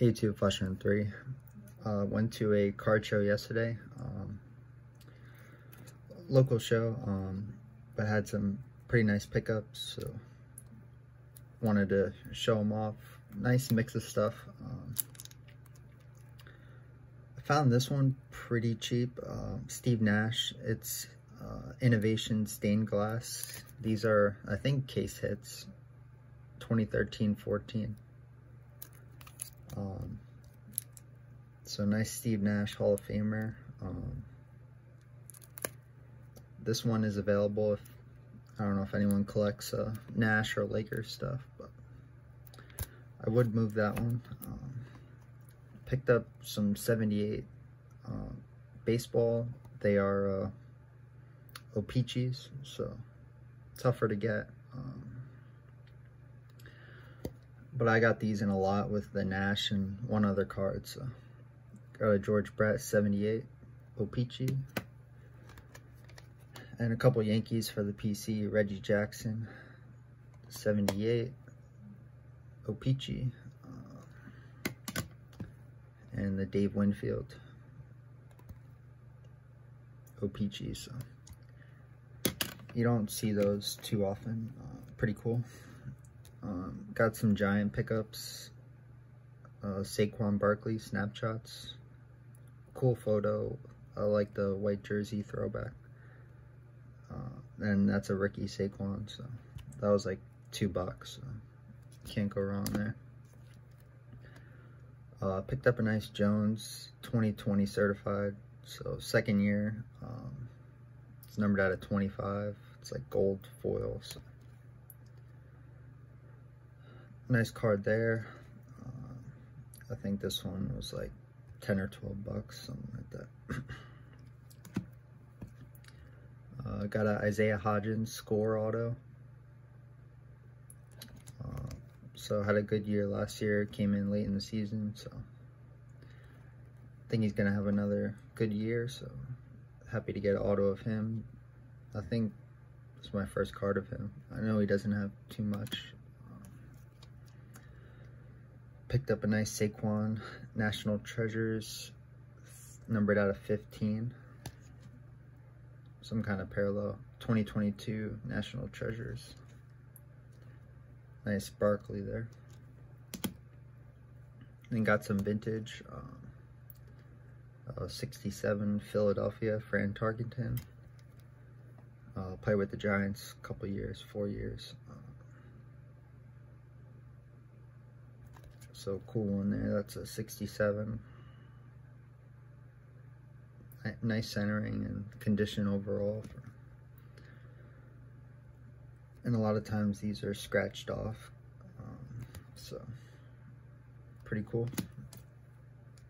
A2 Flushing 3. Uh, went to a card show yesterday. Um, local show, um, but had some pretty nice pickups, so wanted to show them off. Nice mix of stuff. Um, I found this one pretty cheap. Uh, Steve Nash. It's uh, Innovation Stained Glass. These are, I think, case hits. 2013-14. Um, so nice Steve Nash Hall of Famer. Um, this one is available if, I don't know if anyone collects uh, Nash or Lakers stuff, but I would move that one. Um, picked up some 78 uh, baseball. They are uh, O-Pee-Chees, so tougher to get. Um, but I got these in a lot with the Nash and one other card. So got a George Brett 78 O-Pee-Chee. And a couple Yankees for the PC. Reggie Jackson 78 O-Pee-Chee. Uh, and the Dave Winfield O-Pee-Chee. So you don't see those too often. Uh, pretty cool. Um, got some giant pickups. Uh, Saquon Barkley snapshots. Cool photo. I like the white jersey throwback. Uh, and that's a Ricky Saquon, so that was like two bucks. So can't go wrong there. Uh, picked up a nice Jones 2020 certified, so second year. Um, it's numbered out of 25. It's like gold foil. So nice card there. Uh, I think this one was like 10 or 12 bucks, something like that. uh, got a Isaiah Hodgins score auto. Uh, so had a good year last year, came in late in the season, so I think he's gonna have another good year, so happy to get an auto of him. I think it's my first card of him. I know he doesn't have too much Picked up a nice Saquon National Treasures, numbered out of 15. Some kind of parallel. 2022 National Treasures. Nice sparkly there. Then got some vintage. Um, uh, 67 Philadelphia Fran Tarkenton. Uh, played with the Giants a couple years, four years. Uh, So cool one there. That's a 67. Nice centering and condition overall. and a lot of times these are scratched off. Um, so pretty cool.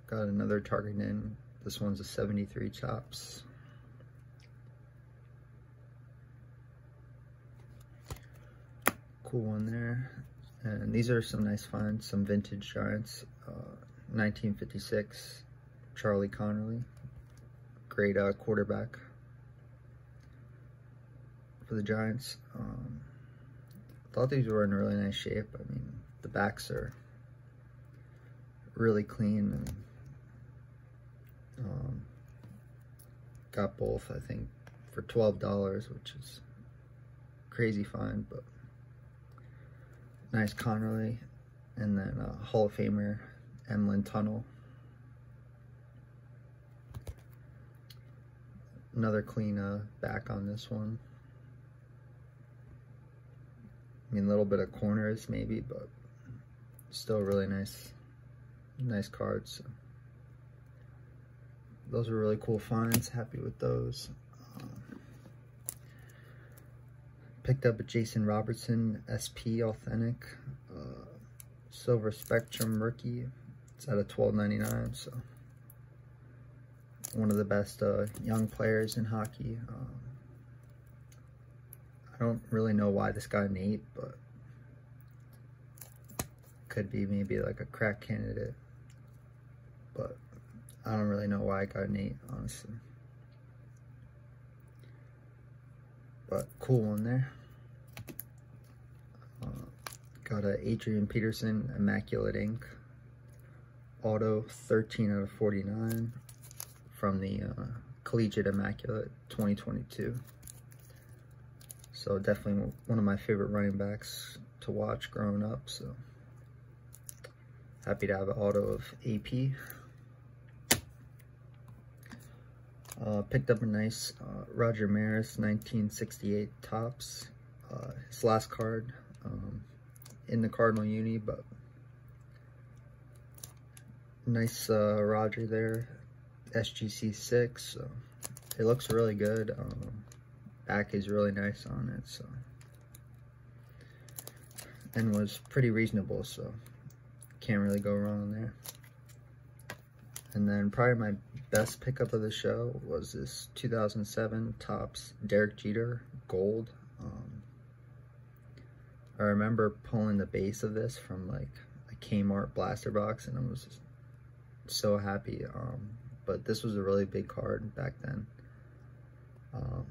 Got another Tarkenton. This one's a 73 Topps. Cool one there. And these are some nice finds, some vintage Giants. Uh, 1956, Charlie Conerly, Great uh, quarterback for the Giants. Um, thought these were in really nice shape. I mean, the backs are really clean and um, got both, I think, for $12, which is crazy fine, but nice Conerly, and then uh, Hall of Famer Emlen Tunnell. Another clean uh, back on this one. I mean, a little bit of corners maybe, but still really nice, nice cards. Those are really cool finds. Happy with those. Picked up a Jason Robertson SP Authentic uh, Silver Spectrum Rookie. It's at a $12.99, so one of the best uh, young players in hockey. Um, I don't really know why this got an 8, but could be maybe like a crack candidate. But I don't really know why I got 8, honestly. But cool one there. Uh, got a Adrian Peterson Immaculate Ink auto 13 out of 49 from the uh, Collegiate Immaculate 2022. So definitely one of my favorite running backs to watch growing up. So happy to have an auto of AP. Uh, picked up a nice uh, Roger Maris 1968 Topps. Uh, his last card um, in the Cardinal Uni, but nice uh, Roger there. SGC 6. So it looks really good. Um, back is really nice on it. So and was pretty reasonable. So can't really go wrong there. And then probably my best pickup of the show was this 2007 Topps Derek Jeter Gold. Um, I remember pulling the base of this from like a Kmart blaster box and I was so happy. Um, but this was a really big card back then. Um,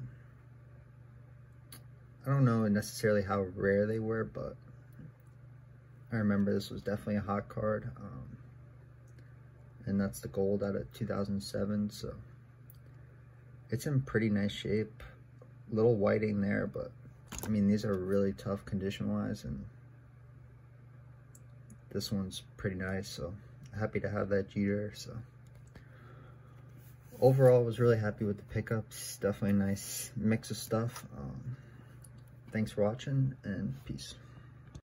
I don't know necessarily how rare they were, but I remember this was definitely a hot card. Um, and that's the gold out of 2007, so it's in pretty nice shape. Little whiting there, but I mean, these are really tough condition-wise, and this one's pretty nice, so happy to have that Jeter, so overall, I was really happy with the pickups. Definitely a nice mix of stuff. Um, thanks for watching, and peace.